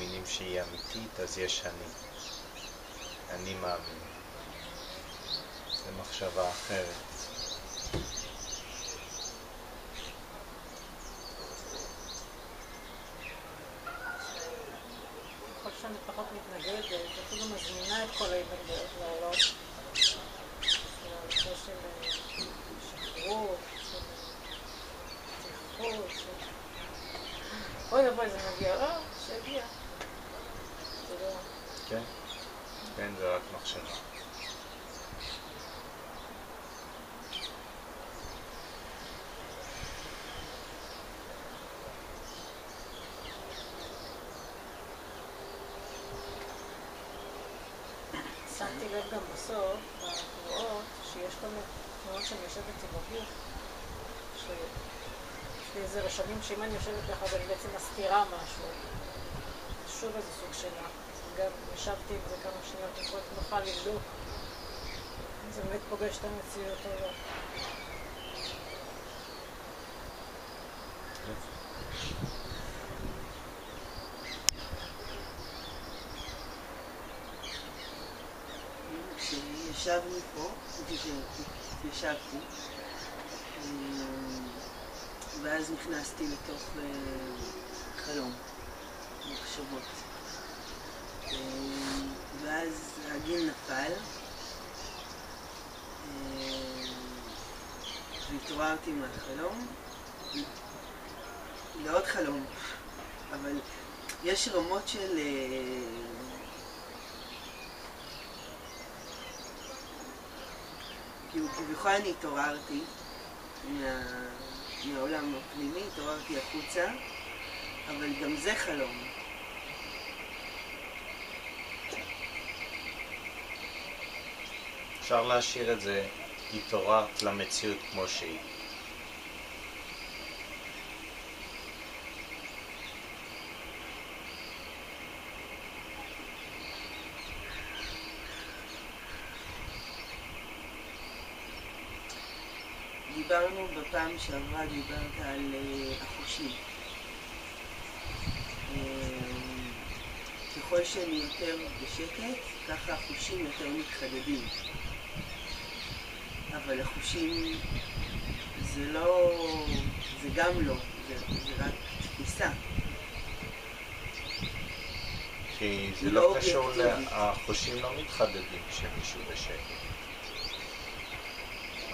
מאמינים שהיא אמיתית, אז יש אני. אני מאמין. זו מחשבה אחרת. ככל פחות מתנגדת, אפילו מזמינה את כל ההתנגדויות לעלות. הנושא של שחרור, של... אוי אוי, זה מגיע, לא, שיגיע. זה לא... כן? כן, זה רק מחשבה. שמתי לב גם בסוף, בתנועות, שיש כל מיני תנועות שאני יושבת עם הגוף, שיש לי איזה רשמים שאם אני יושבת ככה אז אני בעצם מסתירה משהו. שוב איזה סוג של לחץ. גם ישבתי עם זה כמה שניות, קוראת נוחה לבדוק. זה באמת פוגש את המציאות או לא. כשישבנו פה, כשישבתי, ואז נכנסתי לתוך אה, חלום, מחשבות. אה, ואז הגיל נפל, אה, והתעוררתי מהחלום, לעוד חלום, אבל יש רמות של... כאילו כביכול אני התעוררתי מה... מהעולם הפנימי, התעוררתי החוצה, אבל גם זה חלום. אפשר להשאיר את זה, התעוררת למציאות כמו שהיא. דיברנו בפעם שעברה, דיברת על אה, החושים. אה, ככל שאני יותר בשקט, ככה החושים יותר מתחדדים. אבל החושים זה לא, זה גם לא, זה, זה רק תפיסה. כי זה לא לא קשור, ל-. החושים לא מתחדדים כשמישהו בשקט.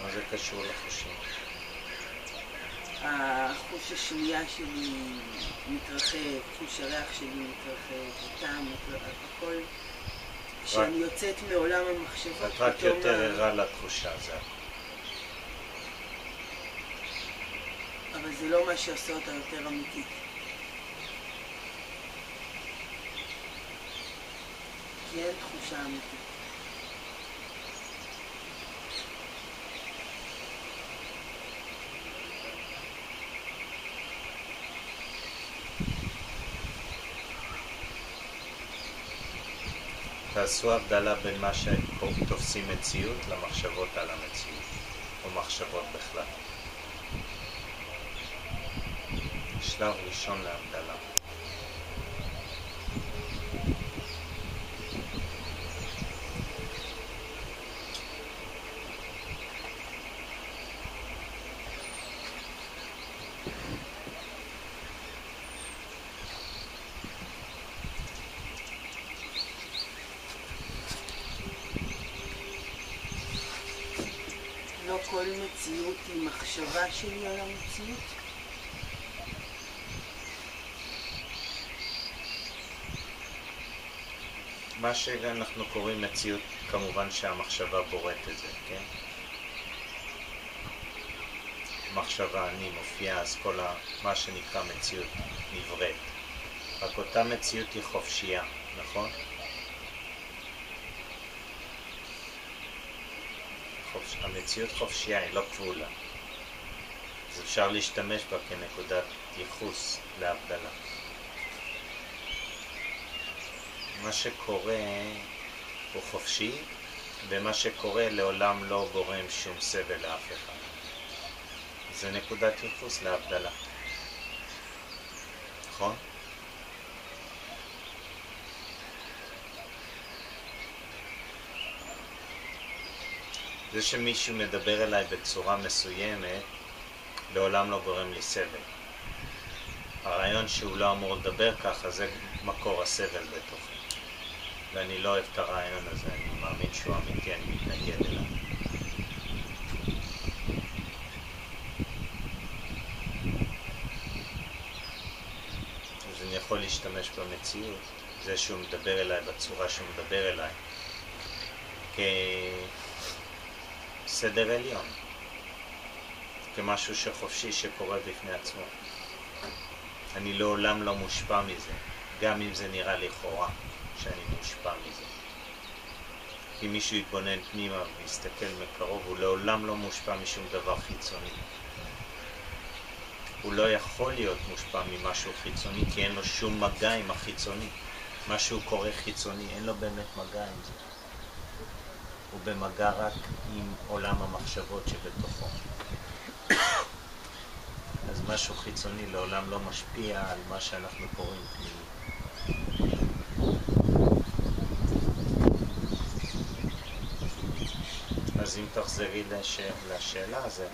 מה זה קשור לחושים? החוש השמיעה שלי מתרחב, חוש הריח שלי מתרחב, הטעם הכל. כשאני יוצאת מעולם המחשבות, את רק יותר ערה לתחושה, הכל. אבל זה לא מה שעושה אותה יותר אמיתית. כי אין תחושה אמיתית. תעשו הבדלה בין מה שתופסים מציאות למחשבות על המציאות, או מחשבות בכלל. שלב ראשון להבדלה. לא כל מציאות היא מחשבה שלי על המציאות. מה שאנחנו קוראים מציאות, כמובן שהמחשבה בוראת את זה, כן? מחשבה אני מופיעה, אז כל ה... מה שנקרא מציאות נבראת. רק אותה מציאות היא חופשייה, נכון? המציאות חופשייה, היא לא כבולה. אז אפשר להשתמש בה כנקודת ייחוס להבדלה. מה שקורה הוא חופשי, ומה שקורה לעולם לא גורם שום סבל לאף אחד. זה נקודת ייחוס להבדלה. נכון? זה שמישהו מדבר אליי בצורה מסוימת, לעולם לא גורם לי סבל. הרעיון שהוא לא אמור לדבר ככה, זה מקור הסבל בתוכי. ואני לא אוהב את הרעיון הזה, אני מאמין שהוא אמיתי, אני מתנגד אליו. אז אני יכול להשתמש במציאות, זה שהוא מדבר אליי בצורה שהוא מדבר אליי, כסדר עליון, כמשהו שחופשי שקורה בפני עצמו. אני לעולם לא מושפע מזה, גם אם זה נראה לכאורה שאני מושפע מזה. אם מישהו יתבונן פנימה ויסתכל מקרוב, הוא לעולם לא מושפע משום דבר חיצוני. הוא לא יכול להיות מושפע ממשהו חיצוני כי אין לו שום מגע עם החיצוני. משהו קורה חיצוני, אין לו באמת מגע עם זה. הוא במגע רק עם עולם המחשבות שבתוכו. אז משהו חיצוני לעולם לא משפיע על מה שאנחנו קוראים פנימי. אז אם תחזרי לש... לשאלה, זה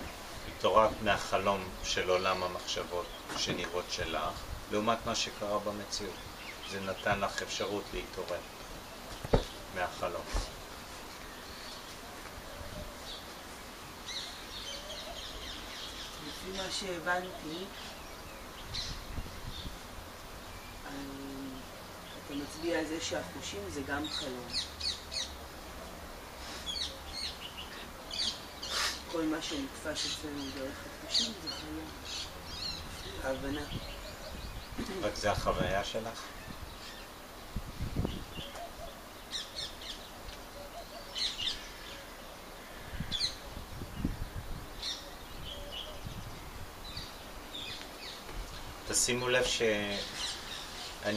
התעוררת מהחלום של עולם המחשבות שנראות שלך, לעומת מה שקרה במציאות. זה נתן לך אפשרות להתעורר מהחלום. לפי מה שהבנתי, אתה מצביע על זה שהחושים זה גם חלום. כל מה שנתפס אצלנו דרך החושים זה חלום. ההבנה. רק זה החוויה שלך? תשימו לב שאני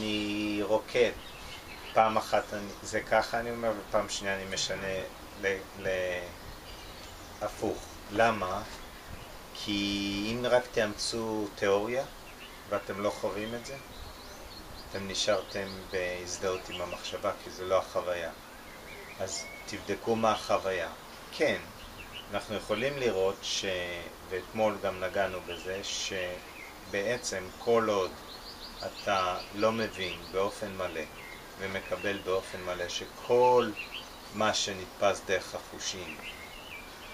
רוקד. פעם אחת אני, זה ככה אני אומר, ופעם שנייה אני משנה להפוך. למה? כי אם רק תאמצו תיאוריה ואתם לא חווים את זה, אתם נשארתם בהזדהות עם המחשבה, כי זה לא החוויה. אז תבדקו מה החוויה. כן, אנחנו יכולים לראות, ש... ואתמול גם נגענו בזה, ש... בעצם כל עוד אתה לא מבין באופן מלא ומקבל באופן מלא שכל מה שנתפס דרך החושים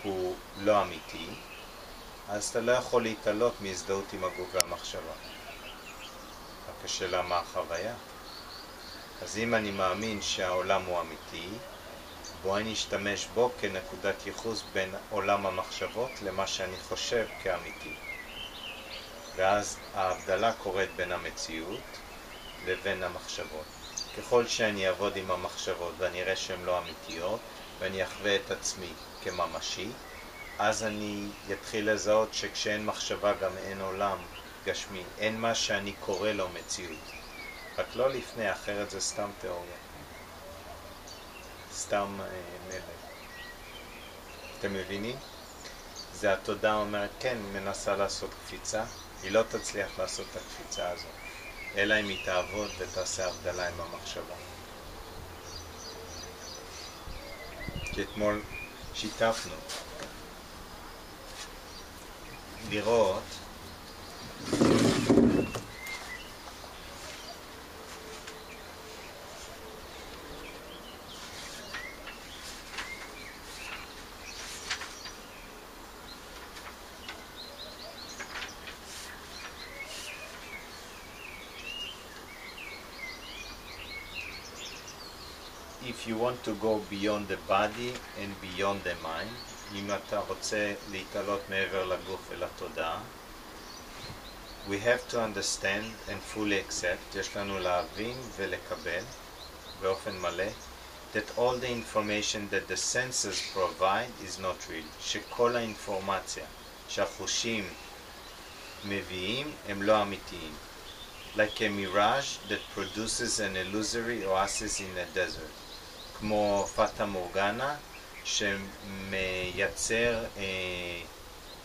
הוא לא אמיתי, אז אתה לא יכול להתעלות מהזדהות עם הגוף והמחשבה. רק השאלה מה החוויה. אז אם אני מאמין שהעולם הוא אמיתי, בואי נשתמש בו כנקודת ייחוס בין עולם המחשבות למה שאני חושב כאמיתי. ואז ההבדלה קורית בין המציאות לבין המחשבות. ככל שאני אעבוד עם המחשבות ואני אראה שהן לא אמיתיות, ואני אחווה את עצמי כממשי, אז אני אתחיל לזהות שכשאין מחשבה גם אין עולם גשמי, אין מה שאני קורא לו מציאות. רק לא לפני, אחרת זה סתם תיאוריה. סתם אה, מלך. אתם מבינים? זה התודעה אומרת, כן, מנסה לעשות קפיצה, היא לא תצליח לעשות את הקפיצה הזאת, אלא אם היא תעבוד ותעשה הבדלה עם המחשבה. כי אתמול שיתפנו לראות if you want to go beyond the body and beyond the mind, אם אתה רוצה להתעלות מעבר לגוף ולתודעה, we have to understand and fully accept, יש לנו להבין ולקבל באופן מלא, that all the information that the senses provide is not real, שכל האינפורמציה שהחושים מביאים הם לא אמיתיים. Like a mirage that produces an illusory oasis in a desert. כמו פטה מורגנה, שמייצר אה,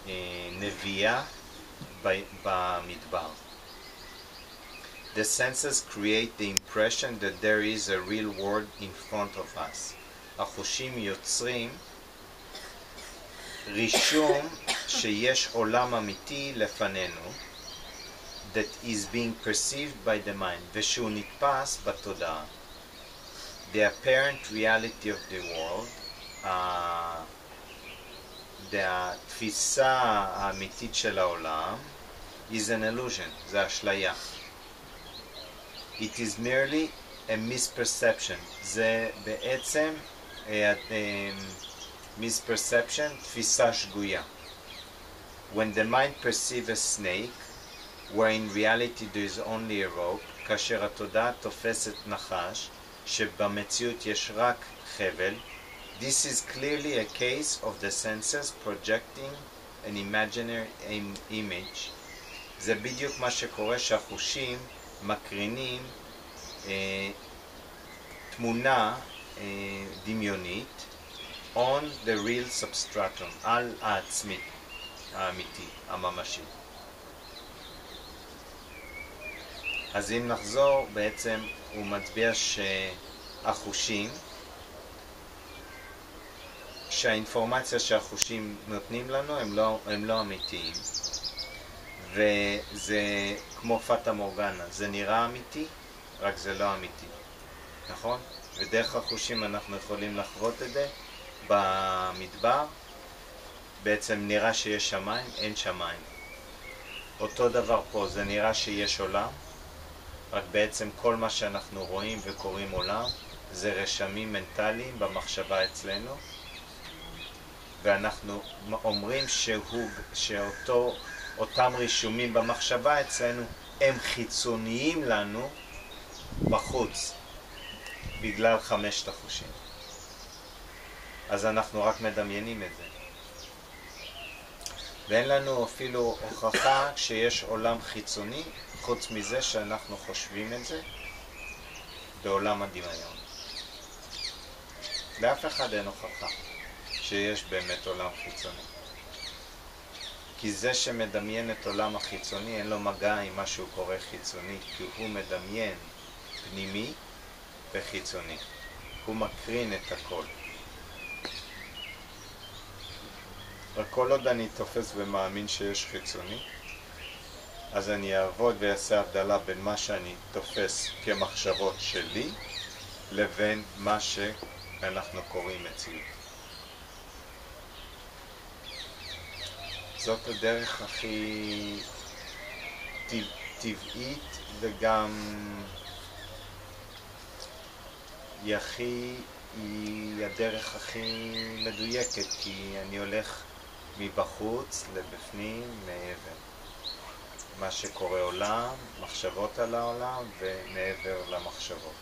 אה, נביאה במדבר. The senses create the impression that there is a real world in front of us. החושים יוצרים רישום שיש עולם אמיתי לפנינו, that is being perceived by the mind, ושהוא נתפס בתודעה. The apparent reality of the world, ה- התפיסה האמיתית של העולם, is an illusion, זה אשליה. It is merely a misperception, זה בעצם אה, אה, misperception, תפיסה שגויה. When the mind perceives a snake, where in reality there is only a rope, כאשר התודעה תופסת נחש, שבמציאות יש רק חבל, this is clearly a case of the senses projecting an imaginary im- image. זה בדיוק מה שקורה שהחושים מקרינים אה, תמונה אה, דמיונית on the real substratum, על העצמי, האמיתי, הממשי. אז אם נחזור, בעצם הוא מצביע שהחושים, שהאינפורמציה שהחושים נותנים לנו הם לא, הם לא אמיתיים. וזה כמו פטה מורגנה, זה נראה אמיתי, רק זה לא אמיתי, נכון? ודרך החושים אנחנו יכולים לחוות את זה במדבר, בעצם נראה שיש שמיים, אין שמיים. אותו דבר פה, זה נראה שיש עולם, רק בעצם כל מה שאנחנו רואים וקוראים עולם זה רשמים מנטליים במחשבה אצלנו, ואנחנו אומרים שהוא, שאותו, אותם רישומים במחשבה אצלנו הם חיצוניים לנו בחוץ, בגלל חמשת החושים. אז אנחנו רק מדמיינים את זה. ואין לנו אפילו הוכחה שיש עולם חיצוני, חוץ מזה שאנחנו חושבים את זה בעולם הדמיון. לאף אחד אין הוכחה שיש באמת עולם חיצוני. כי זה שמדמיין את עולם החיצוני אין לו מגע עם מה שהוא קורא חיצוני, כי הוא מדמיין פנימי וחיצוני. הוא מקרין את הכל. רק כל עוד אני תופס ומאמין שיש חיצוני, אז אני אעבוד ואעשה הבדלה בין מה שאני תופס כמחשבות שלי לבין מה שאנחנו קוראים מציאות. זאת הדרך הכי טבע, טבעית וגם היא הכי, היא הדרך הכי מדויקת כי אני הולך מבחוץ לבפנים מעבר. מה שקורה עולם, מחשבות על העולם ומעבר למחשבות.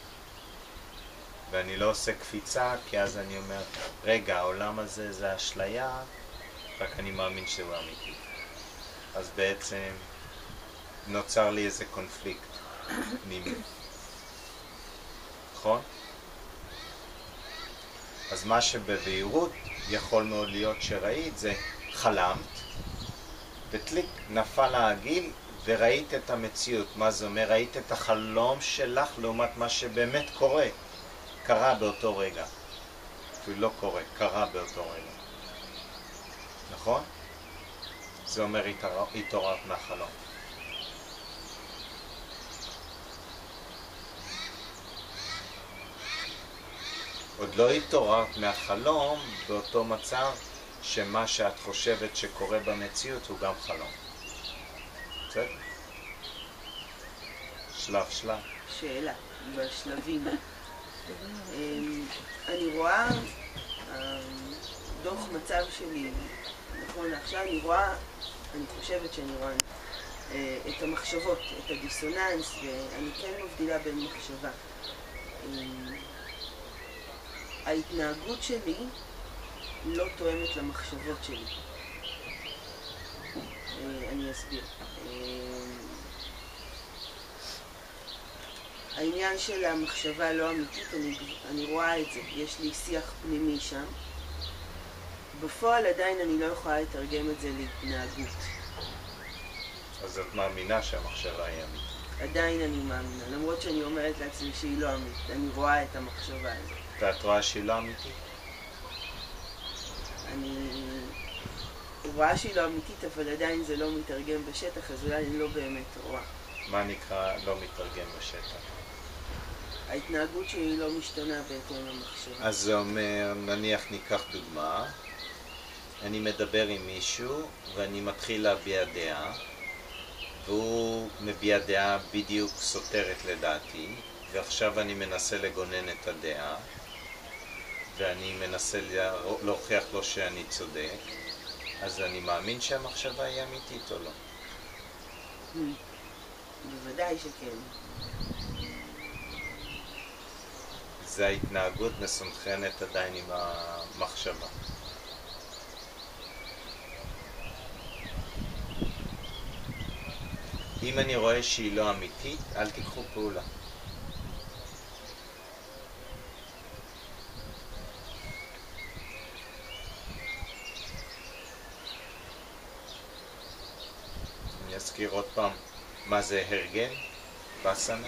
ואני לא עושה קפיצה כי אז אני אומר, רגע, העולם הזה זה אשליה, רק אני מאמין שהוא אמיתי. אז בעצם נוצר לי איזה קונפליקט פנימי. נכון? אז מה שבבהירות יכול מאוד להיות שראית זה חלמת, וטליק, נפל העגיל וראית את המציאות. מה זה אומר? ראית את החלום שלך לעומת מה שבאמת קורה. קרה באותו רגע. אפילו לא קורה, קרה באותו רגע. נכון? זה אומר התעוררת מהחלום. עוד לא התעוררת מהחלום באותו מצב שמה שאת חושבת שקורה במציאות הוא גם חלום. בסדר? שלב שלב. שאלה, בשלבים. אמ, אני רואה, אמ, דוח מצב שלי, נכון לעכשיו, אני רואה, אני חושבת שאני רואה אה, את המחשבות, את הדיסוננס, ואני כן מבדילה בין מחשבה. אמ, ההתנהגות שלי לא תואמת למחשבות שלי. אה, אני אסביר. אמ, העניין של המחשבה לא אמיתית, אני, אני רואה את זה, יש לי שיח פנימי שם. בפועל עדיין אני לא יכולה לתרגם את זה להתנהגות. אז את מאמינה שהמחשבה היא אמיתית. עדיין אני מאמינה, למרות שאני אומרת לעצמי שהיא לא אמיתית, אני רואה את המחשבה הזאת. ואת רואה שהיא לא אמיתית? אני... רואה שהיא לא אמיתית, אבל עדיין זה לא מתרגם בשטח, אז אולי אני לא באמת רואה. מה נקרא לא מתרגם בשטח? ההתנהגות שלי לא משתנה בהתאם למחשבה. אז זה אומר, נניח ניקח דוגמה, אני מדבר עם מישהו ואני מתחיל להביע דעה, והוא מביע דעה בדיוק סותרת לדעתי, ועכשיו אני מנסה לגונן את הדעה, ואני מנסה לה- להוכיח לו שאני צודק, אז אני מאמין שהמחשבה היא אמיתית או לא. Hmm. בוודאי שכן. זה ההתנהגות מסונכרנת עדיין עם המחשבה. אם אני רואה שהיא לא אמיתית, אל תיקחו פעולה. אני אזכיר עוד פעם מה זה הרגל, בסנה.